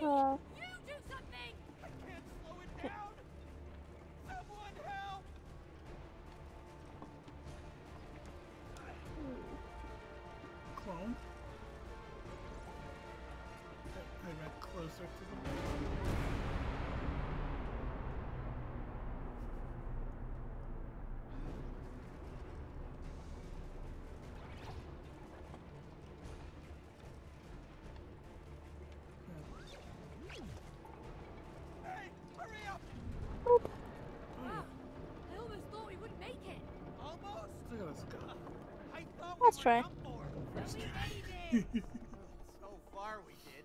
do something! What? Me? Let's try. made it. So far we did.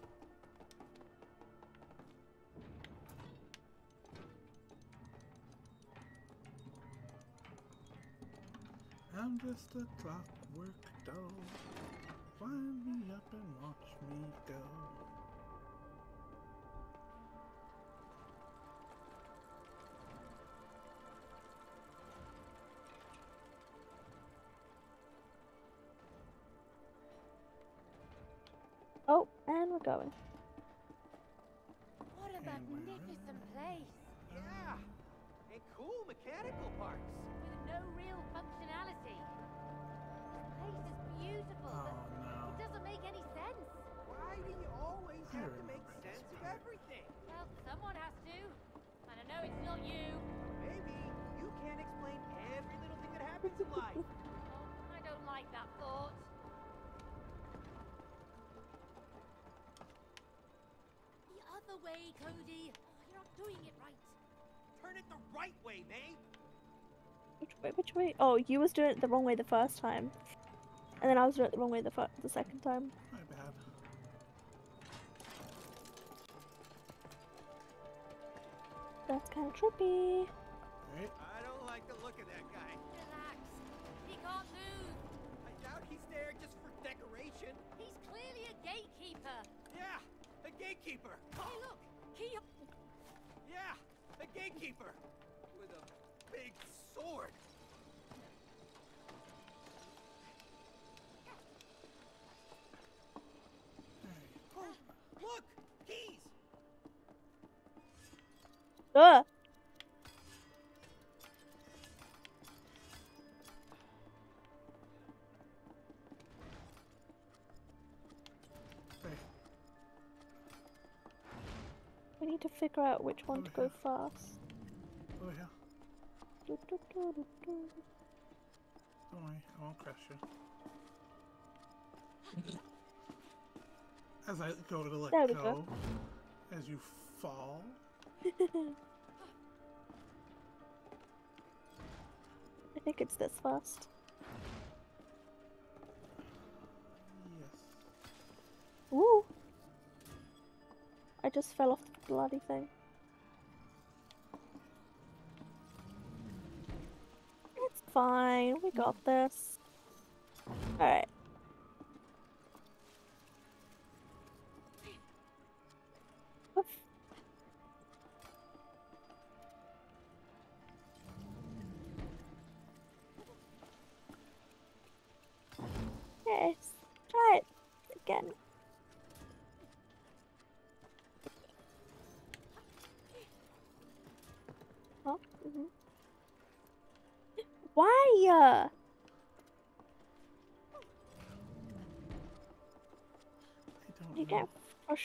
I'm just a clockwork doll. Wind me up and watch me go. Oh, and we're going. What a magnificent place. Yeah. And cool mechanical parts. With no real functionality. This place is beautiful, Oh but it doesn't make any sense. Why do you always I have to make sense of everything? Well, someone has to. And I know it's not you. Maybe you can't explain every little thing that happens in life. way, Cody. You're not doing it right. Turn it the right way, May. Which way? Which way? Oh, you was doing it the wrong way the first time, and then I was doing it the wrong way the the second time. My bad. That's kind of trippy. Right? I don't like the look of that guy. Relax. He can't move. I doubt he's there just for decoration. He's clearly a gatekeeper. Yeah, gatekeeper. Hey, look. Key. Yeah, a gatekeeper. With a big sword. Oh, look! Keys! Ugh. To figure out which one to go oh, first. Oh yeah. Do, do, do, do, worry, I won't crush you. As I go to let There go, go. as you fall. I think it's this first. Just fell off the bloody thing. It's fine. We got this. Alright.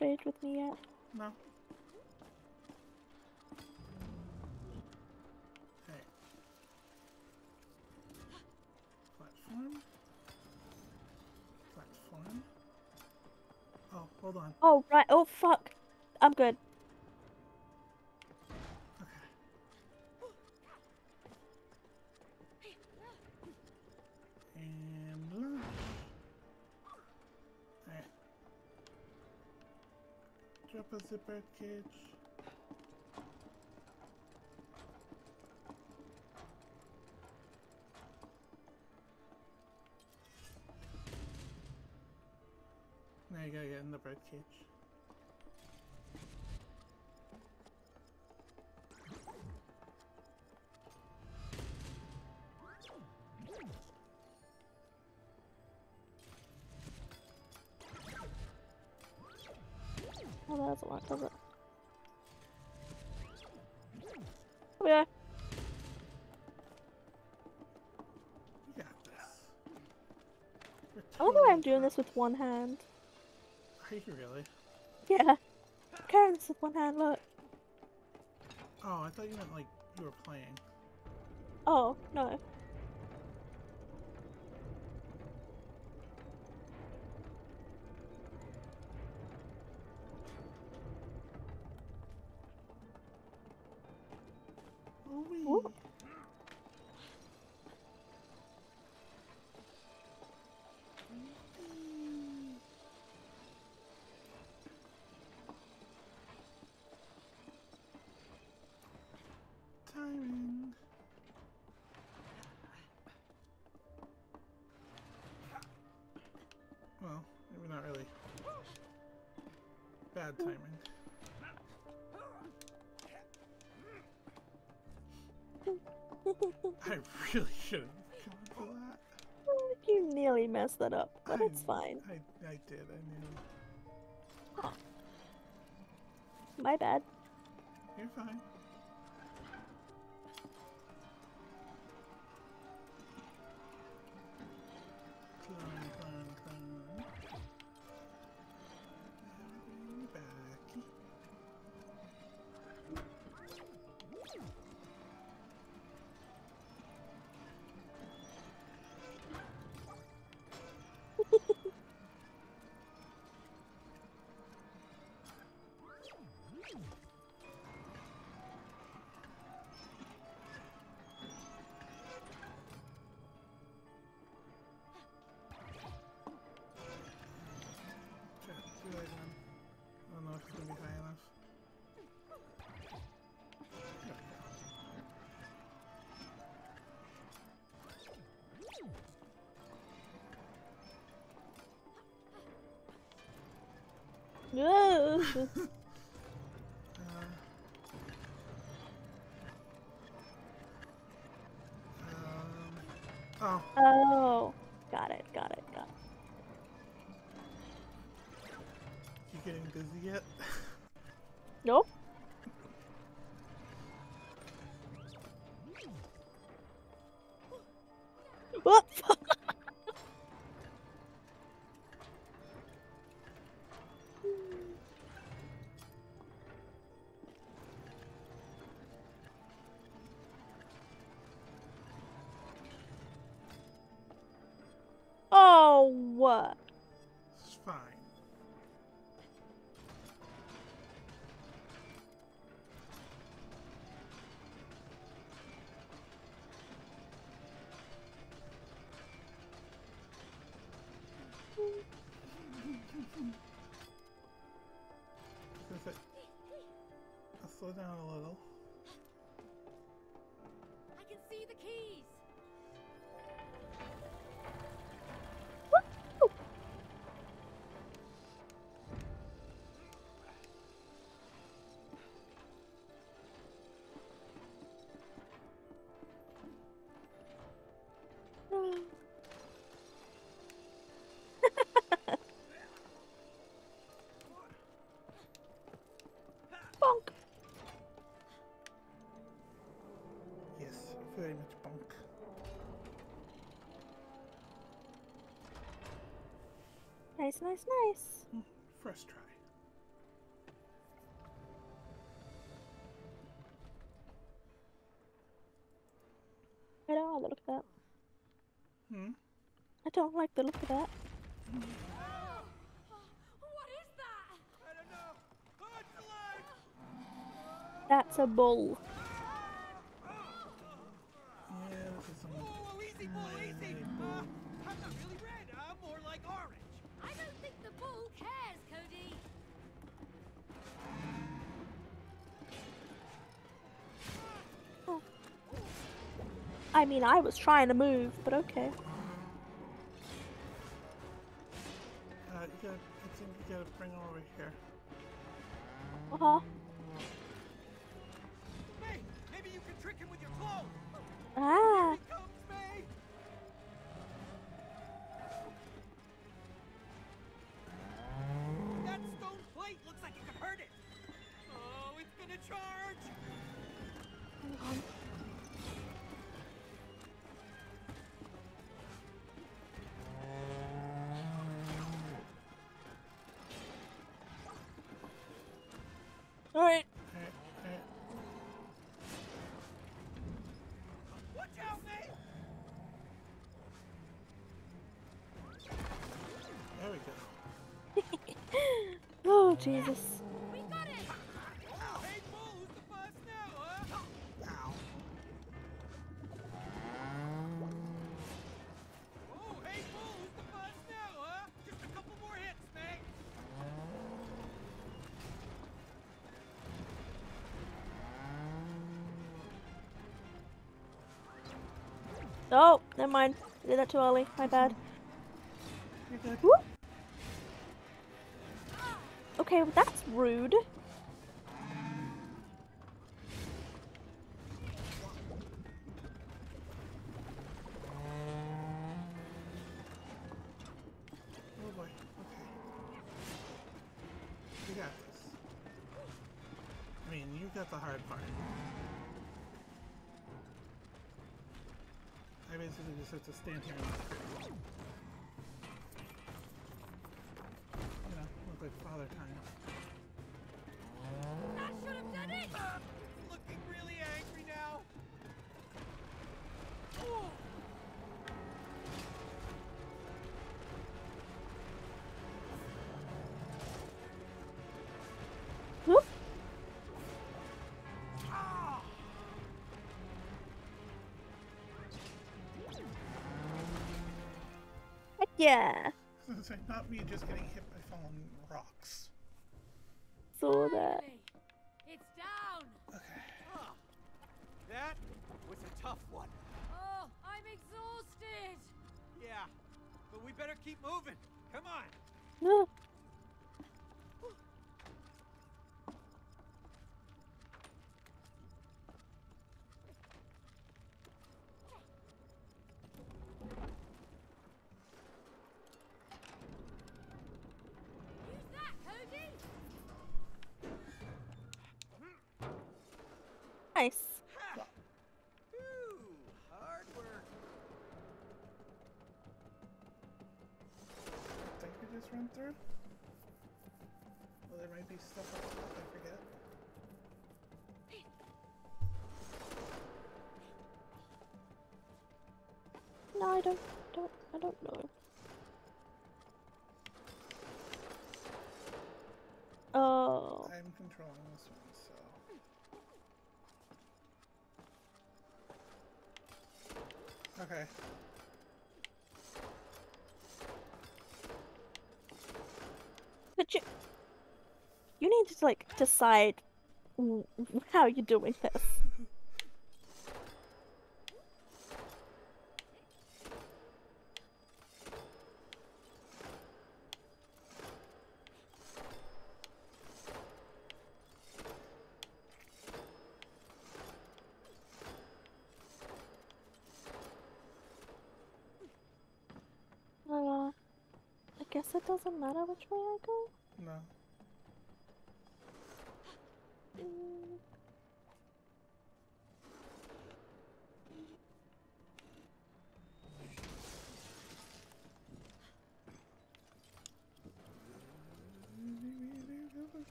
Frustrated with me yet? No. Platform. Platform. Oh, hold on. Oh, right. Oh, fuck. I'm good. Zipper cage. Now you gotta get in the bird cage. That doesn't work, does it? Yeah. You got this. You're I wonder why I'm doing this with one hand. Are you really? Yeah. Carrying this with one hand, look. Oh, I thought you meant like you were playing. Oh, no. Bad timing. I really should have gone for that. you nearly messed that up, but I- it's fine. I, I did, I knew. My bad. You're fine. I don't know if it's gonna be high enough. There see the keys. Very much. Nice, nice, nice. First try. I don't like the look of that. Hmm? I don't like the look of that. What is that? I don't know. Oh! That's a bull. I mean, I was trying to move, but okay. Uh, you gotta, I think you gotta bring him over here. Uh huh. Hey, maybe you can trick him with your clothes. Ah. Here he comes, May! That stone plate looks a on, you can hurt it. Oh, it's gonna charge. Alright. Alright, alright. Watch out, mate. There we go. Oh, Jesus. Oh, never mind. I did that too early. My bad. Okay, well, that's rude. Oh got the hard part. I basically just have to stand here and you know, look like father time. That should have done it! Yeah. It's like not me just getting hit by falling rocks. Saw that. It's down! Okay. Huh. That was a tough one. Oh, I'm exhausted! Yeah, but we better keep moving. Come on. No. Through? Well, there might be stuff I forget. No, I don't. Don't. I don't know. Oh. I'm controlling this one, so. Okay. You. You need to like decide how you're doing this. Uh, I guess it doesn't matter which way I go. No.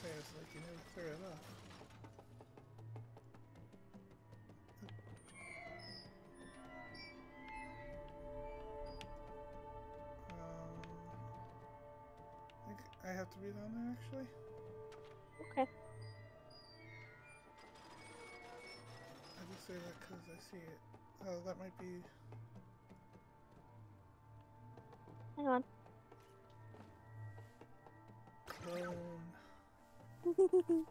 Say it's like you to clear it up. I have to be down there actually. Okay. I just say that because I see it. Oh, that might be. Hang on. Clone.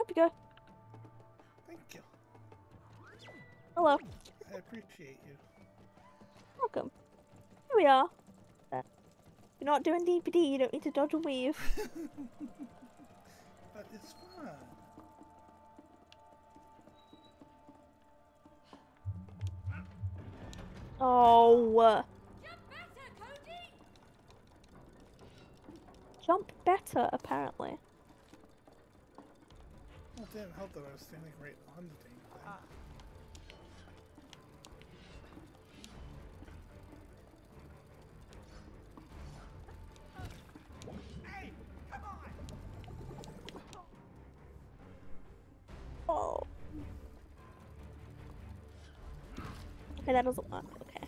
Up you go. Thank you. Hello. I appreciate you. Welcome. Here we are. You're not doing DPD, you don't need to dodge and weave. but it's fine. Oh. Jump better, Cody! Jump better, apparently. Well, it didn't help that I was standing right on the thing. Oh. Okay, that doesn't work. Okay.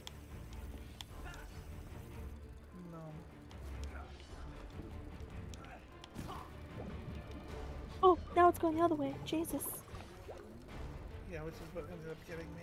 No. Oh, now it's going the other way. Jesus. Yeah, which is what ended up getting me.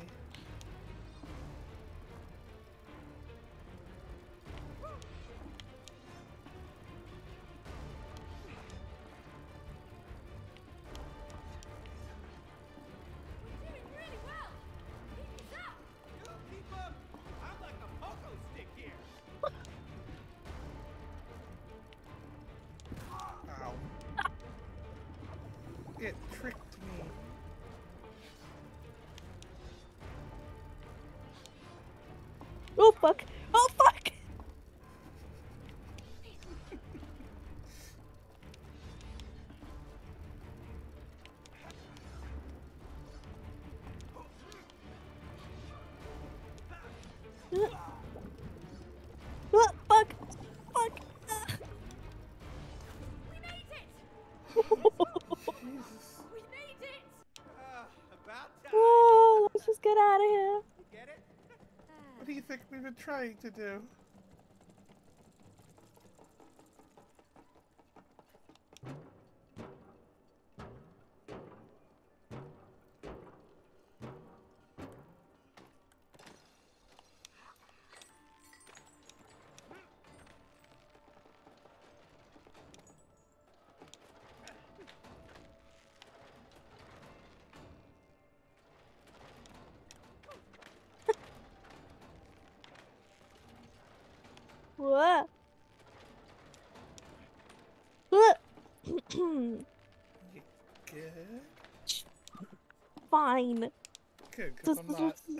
Been trying to do? You good? Fine. Good, because I'm not.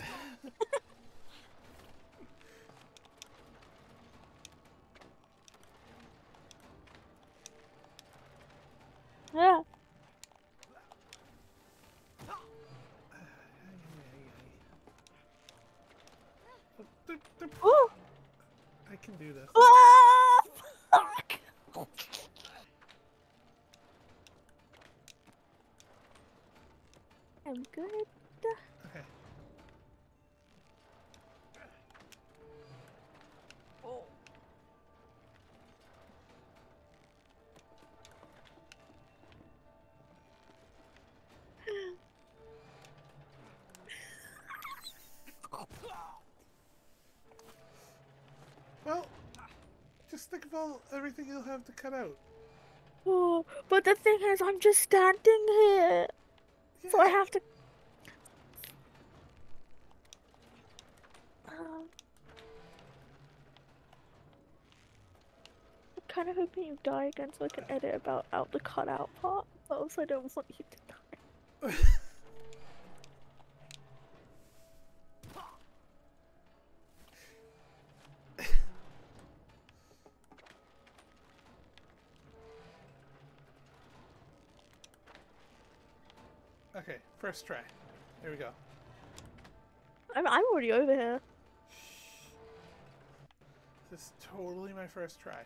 Yeah. I can do this. Ah, fuck. I'm good. Okay. Oh! Well, just think of all everything you'll have to cut out. Oh, but the thing is, I'm just standing here, so I have to. Um, I'm kind of hoping you die again, so I can edit about out the cutout part. But also, I don't want you to die. first try. Here we go. I'm I'm already over here. This is totally my first try.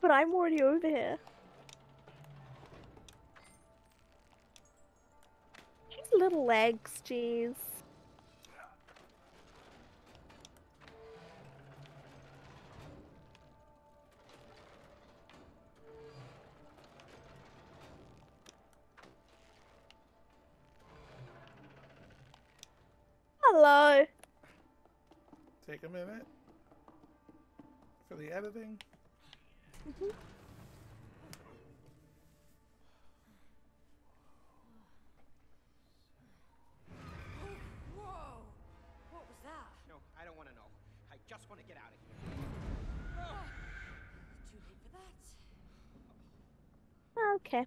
But I'm already over here. Little legs, jeez. Hello. Take a minute for the editing. Whoa! What was that? No, I don't want to know. I just want to get out of here. Too late for that. Okay.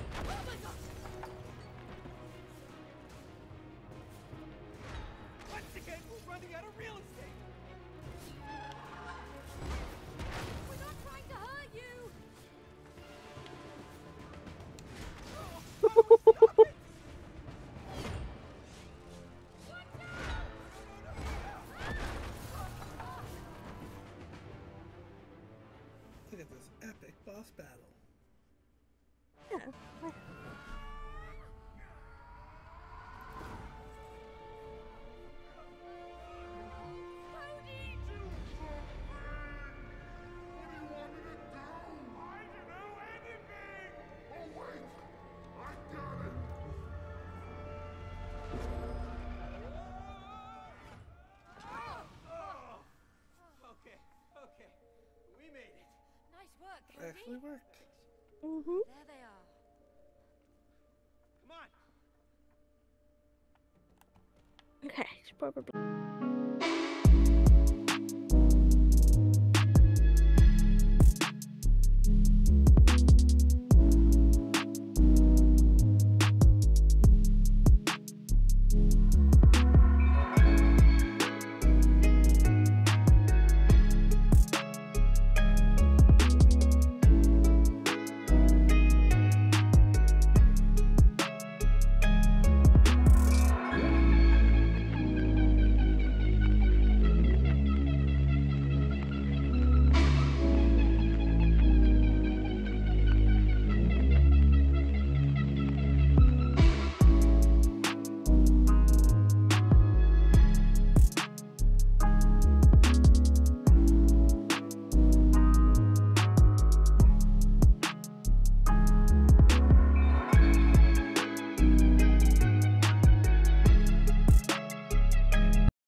boss battle. Yeah. actually worked. Mm hmm There they are. Come on. Okay, it's probably.